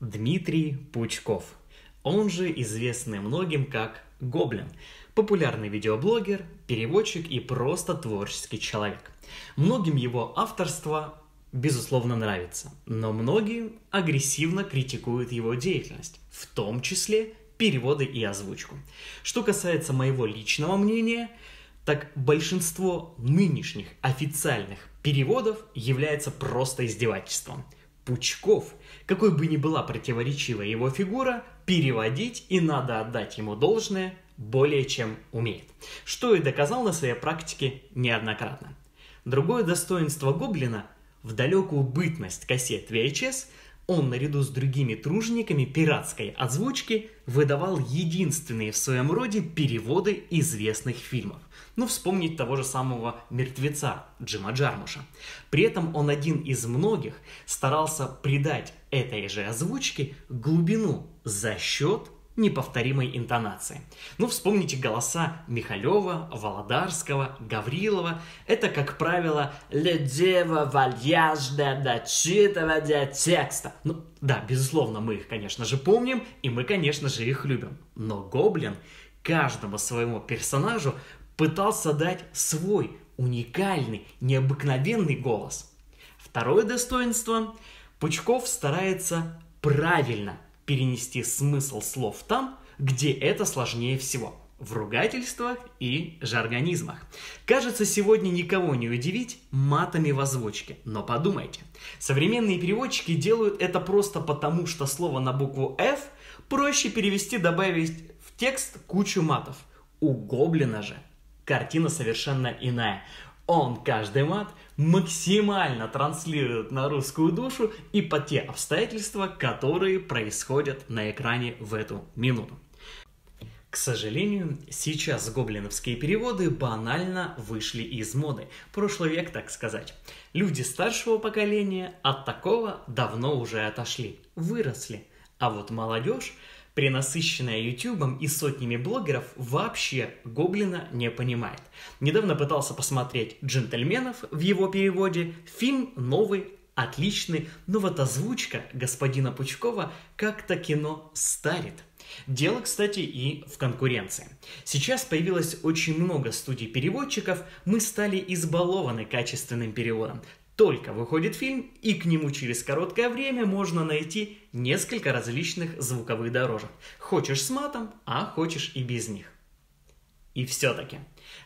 Дмитрий Пучков, он же известный многим как Гоблин, популярный видеоблогер, переводчик и просто творческий человек. Многим его авторство безусловно нравится, но многие агрессивно критикуют его деятельность, в том числе переводы и озвучку. Что касается моего личного мнения, так большинство нынешних официальных переводов является просто издевательством. Пучков, какой бы ни была противоречивая его фигура, переводить и надо отдать ему должное более чем умеет. Что и доказал на своей практике неоднократно. Другое достоинство Гоблина в далекую бытность кассет VHS он наряду с другими тружениками пиратской озвучки выдавал единственные в своем роде переводы известных фильмов. Ну, вспомнить того же самого «Мертвеца» Джима Джармуша. При этом он один из многих старался придать этой же озвучке глубину за счет неповторимой интонации. Ну, вспомните голоса Михалева, Володарского, Гаврилова. Это, как правило, ледево вальяжное дочитывание текста. Ну, да, безусловно, мы их, конечно же, помним, и мы, конечно же, их любим. Но Гоблин каждому своему персонажу пытался дать свой уникальный, необыкновенный голос. Второе достоинство – Пучков старается правильно перенести смысл слов там, где это сложнее всего – в ругательствах и жаргонизмах. Кажется, сегодня никого не удивить матами в озвучке, но подумайте. Современные переводчики делают это просто потому, что слово на букву F проще перевести, добавить в текст кучу матов. У Гоблина же картина совершенно иная. Он каждый мат максимально транслирует на русскую душу и по те обстоятельства, которые происходят на экране в эту минуту. К сожалению, сейчас гоблиновские переводы банально вышли из моды. Прошлый век, так сказать. Люди старшего поколения от такого давно уже отошли, выросли. А вот молодежь пренасыщенная ютубом и сотнями блогеров, вообще Гоблина не понимает. Недавно пытался посмотреть «Джентльменов» в его переводе. Фильм новый, отличный, но вот озвучка господина Пучкова как-то кино старит. Дело, кстати, и в конкуренции. Сейчас появилось очень много студий-переводчиков, мы стали избалованы качественным переводом только выходит фильм, и к нему через короткое время можно найти несколько различных звуковых дорожек. Хочешь с матом, а хочешь и без них. И все-таки,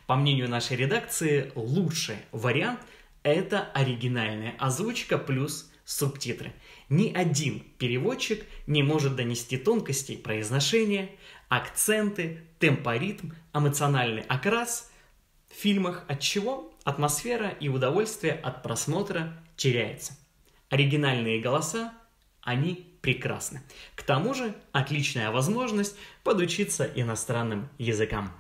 по мнению нашей редакции, лучший вариант – это оригинальная озвучка плюс субтитры. Ни один переводчик не может донести тонкости произношения, акценты, темпоритм, эмоциональный окрас в фильмах, от чего атмосфера и удовольствие от просмотра теряется. Оригинальные голоса, они прекрасны. К тому же, отличная возможность подучиться иностранным языкам.